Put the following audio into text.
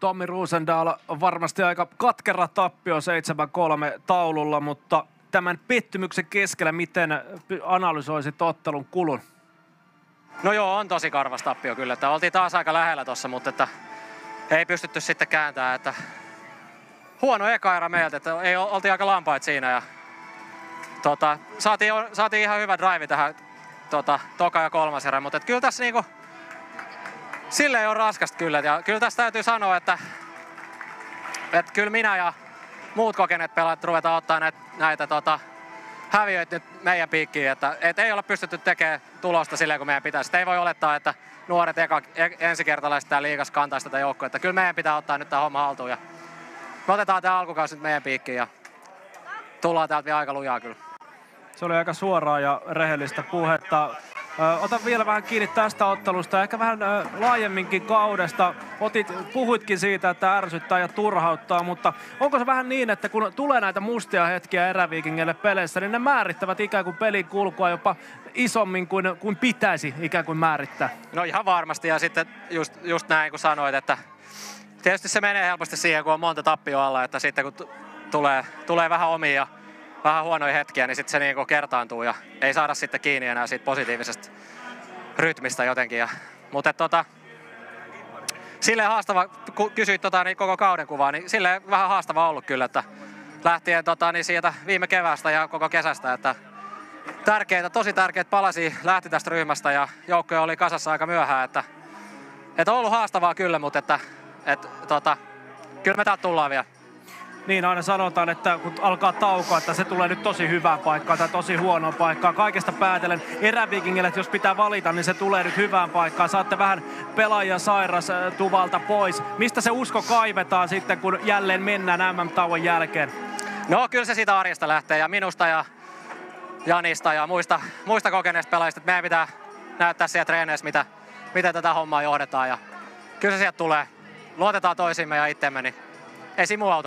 Tommi Ruusendaal varmasti aika katkera tappio 7-3 taululla, mutta tämän pettymyksen keskellä miten analysoisit ottelun kulun? No joo, on tosi karvas tappio kyllä, että oltiin taas aika lähellä tuossa, mutta että ei pystytty sitten kääntämään, että huono eka erä meiltä, että ei, oltiin aika lampaat siinä ja tota, saatiin, saatiin, ihan hyvä drive tähän tota, toka ja kolmas erä, mutta kyllä tässä niinku, sille on raskasta kyllä. Ja kyllä tässä täytyy sanoa, että, että kyllä minä ja muut kokeneet pelaajat ruvetaan ottaa näitä, näitä tota, häviöitä nyt meidän piikkiin, että et ei olla pystytty tekemään tulosta silleen kuin meidän pitäisi. Sitä ei voi olettaa, että nuoret eka, e, ensikertalaiset täällä liikas kantaisi tätä joukkoa. Että kyllä meidän pitää ottaa nyt tämä homma haltuun ja me otetaan tämä alkukausi nyt meidän piikkiin ja tullaan täältä vielä aika lujaa kyllä. Se oli aika suoraa ja rehellistä puhetta. Ota vielä vähän kiinni tästä ottelusta, ehkä vähän laajemminkin kaudesta. Otit, puhuitkin siitä, että ärsyttää ja turhauttaa, mutta onko se vähän niin, että kun tulee näitä mustia hetkiä eräviikingille peleissä, niin ne määrittävät ikään kuin pelin kulkua jopa isommin kuin, kuin pitäisi ikään kuin määrittää? No ihan varmasti, ja sitten just, just näin kun sanoit, että tietysti se menee helposti siihen, kun on monta tappioa alla, että sitten kun t- tulee, tulee vähän omia vähän huonoja hetkiä, niin sitten se niinku kertaantuu ja ei saada sitten kiinni enää siitä positiivisesta rytmistä jotenkin. Ja, mutta tota, silleen haastava, kun kysyit tota, niin koko kauden kuvaa, niin silleen vähän haastava ollut kyllä, että lähtien tota, niin siitä viime kevästä ja koko kesästä, että tärkeitä, tosi tärkeitä palasi lähti tästä ryhmästä ja joukkoja oli kasassa aika myöhään, että, että on ollut haastavaa kyllä, mutta että, että tota, kyllä me täältä tullaan vielä niin aina sanotaan, että kun alkaa taukoa, että se tulee nyt tosi hyvään paikkaan tai tosi huonoon paikkaan. Kaikesta päätellen eräviikingille, että jos pitää valita, niin se tulee nyt hyvään paikkaan. Saatte vähän pelaajia sairas äh, tuvalta pois. Mistä se usko kaivetaan sitten, kun jälleen mennään MM-tauon jälkeen? No kyllä se siitä arjesta lähtee ja minusta ja Janista ja muista, muista kokeneista pelaajista, meidän pitää näyttää siellä treeneissä, mitä, miten tätä hommaa johdetaan ja kyllä se sieltä tulee. Luotetaan toisimme ja itsemme, niin ei siinä muu auta.